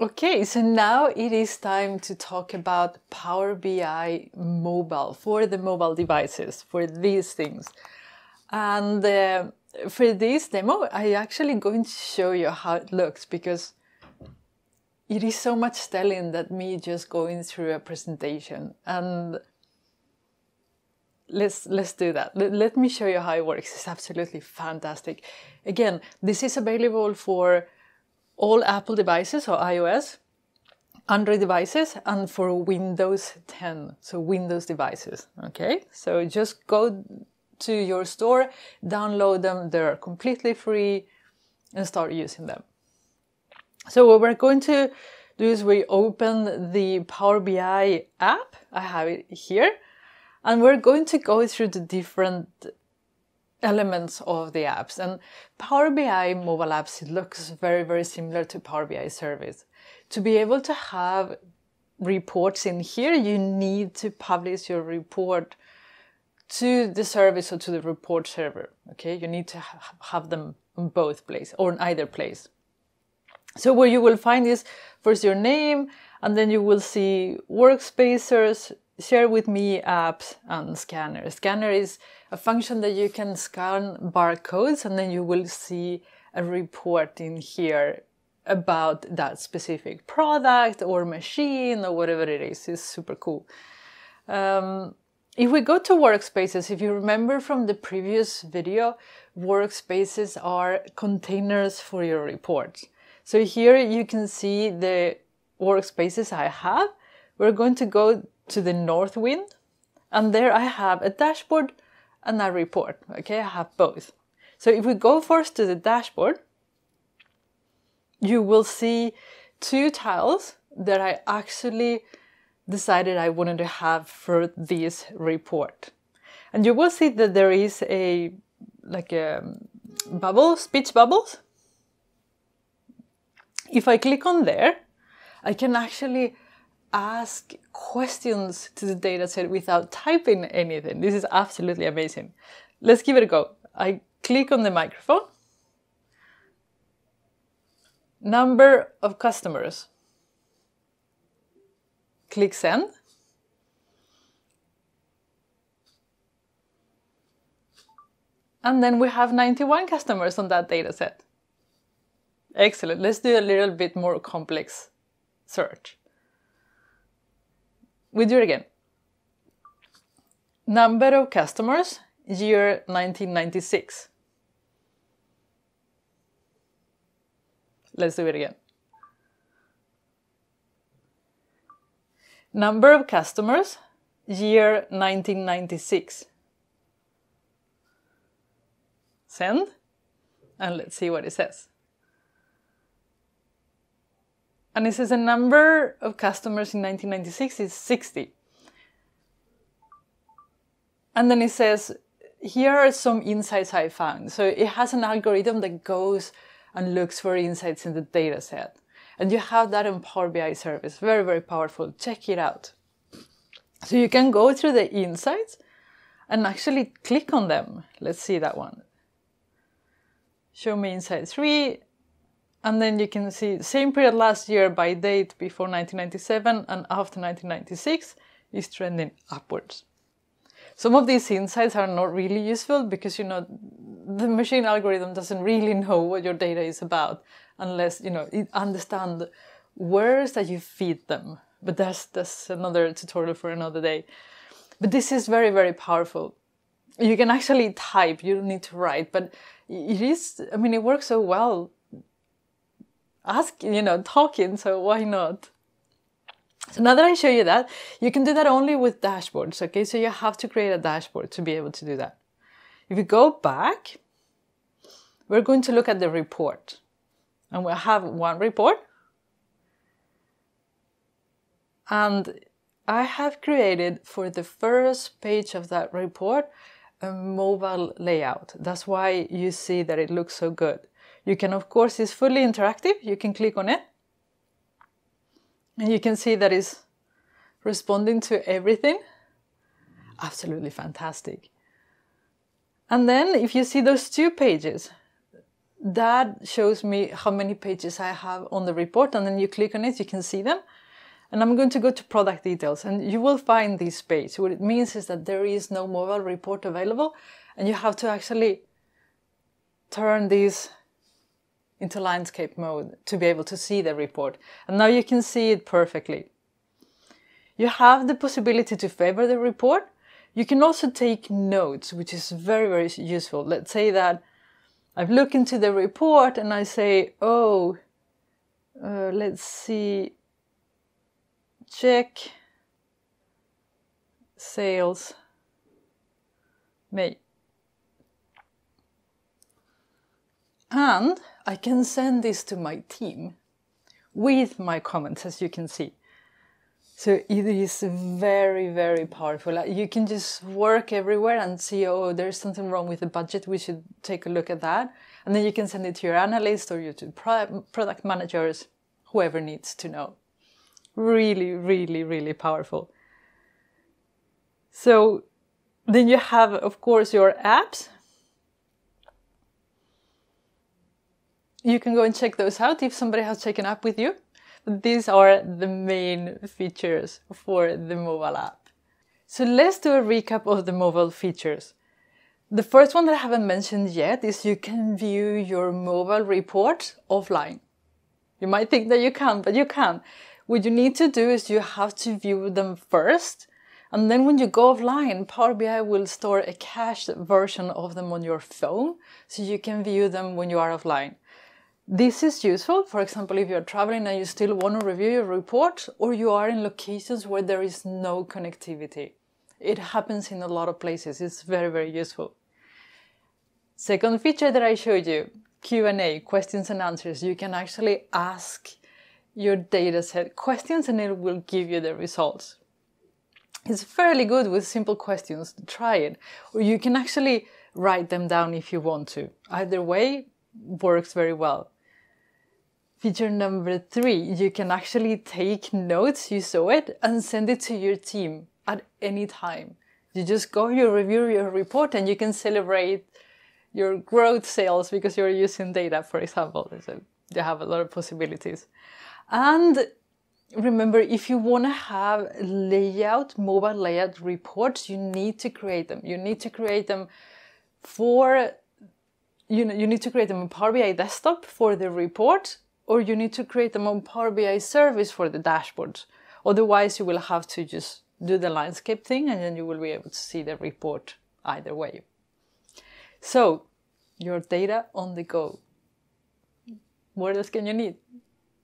Okay, so now it is time to talk about Power BI mobile for the mobile devices, for these things. And uh, for this demo, I'm actually going to show you how it looks because it is so much telling that me just going through a presentation. And let's let's do that. Let, let me show you how it works. It's absolutely fantastic. Again this is available for all Apple devices or iOS, Android devices, and for Windows 10, so Windows devices. Okay, so just go to your store, download them, they're completely free, and start using them. So, what we're going to do is we open the Power BI app, I have it here, and we're going to go through the different elements of the apps. And Power BI mobile apps it looks very, very similar to Power BI service. To be able to have reports in here, you need to publish your report to the service or to the report server. Okay, you need to ha- have them in both place or in either place. So where you will find is first your name, and then you will see workspaces, share with me apps, and scanner. Scanner is a function that you can scan barcodes and then you will see a report in here about that specific product or machine or whatever it is. It's super cool. Um, if we go to workspaces, if you remember from the previous video, workspaces are containers for your reports. So here you can see the workspaces I have. We're going to go to the Northwind and there I have a dashboard and a report. Okay, I have both. So if we go first to the dashboard, you will see two tiles that I actually decided I wanted to have for this report. And you will see that there is a like a bubble, speech bubbles. If I click on there, I can actually ask questions to the dataset without typing anything. This is absolutely amazing. Let's give it a go. I click on the microphone. Number of customers. Click send. And then we have 91 customers on that dataset. Excellent. Let's do a little bit more complex search. We do it again. Number of customers, year 1996. Let's do it again. Number of customers, year 1996. Send, and let's see what it says. And it says the number of customers in 1996 is 60. And then it says, here are some insights I found. So it has an algorithm that goes and looks for insights in the data set. And you have that in Power BI service. Very, very powerful. Check it out. So you can go through the insights and actually click on them. Let's see that one. Show me insight three and then you can see same period last year by date before 1997 and after 1996 is trending upwards. Some of these insights are not really useful because you know the machine algorithm doesn't really know what your data is about unless you know it understand words that you feed them. But that's that's another tutorial for another day. But this is very very powerful. You can actually type. You don't need to write, but it is. I mean, it works so well ask, you know, talking, so why not? So now that I show you that, you can do that only with dashboards, okay? So you have to create a dashboard to be able to do that. If you go back, we're going to look at the report. And we'll have one report. And I have created for the first page of that report a mobile layout. That's why you see that it looks so good. You can, of course, it's fully interactive. You can click on it. And you can see that it's responding to everything. Absolutely fantastic. And then if you see those two pages, that shows me how many pages I have on the report and then you click on it, you can see them. And I'm going to go to product details and you will find this page. What it means is that there is no mobile report available and you have to actually turn this into landscape mode to be able to see the report. And now you can see it perfectly. You have the possibility to favor the report. You can also take notes, which is very, very useful. Let's say that I've looked into the report and I say, oh, uh, let's see, check sales May. And I can send this to my team with my comments, as you can see. So it is very, very powerful. Uh, you can just work everywhere and see, oh, there's something wrong with the budget. We should take a look at that. And then you can send it to your analyst or your product managers, whoever needs to know. Really, really, really powerful. So then you have, of course, your apps. You can go and check those out if somebody has taken up with you these are the main features for the mobile app. So let's do a recap of the mobile features. The first one that I haven't mentioned yet is you can view your mobile report offline. You might think that you can, but you can. What you need to do is you have to view them first. And then when you go offline, Power BI will store a cached version of them on your phone so you can view them when you are offline. This is useful, for example, if you're traveling and you still want to review your report or you are in locations where there is no connectivity. It happens in a lot of places. It's very, very useful. Second feature that I showed you, Q&A, questions and answers. You can actually ask your dataset questions and it will give you the results. It's fairly good with simple questions. Try it. Or you can actually write them down if you want to. Either way works very well. Feature number three, you can actually take notes, you saw it, and send it to your team at any time. You just go, you review your report, and you can celebrate your growth sales because you're using data, for example. So you have a lot of possibilities. And remember, if you want to have layout, mobile layout reports, you need to create them. You need to create them for, you know, you need to create them in Power BI desktop for the report or you need to create them on Power BI service for the dashboard. Otherwise, you will have to just do the landscape thing and then you will be able to see the report either way. So, your data on the go. What else can you need?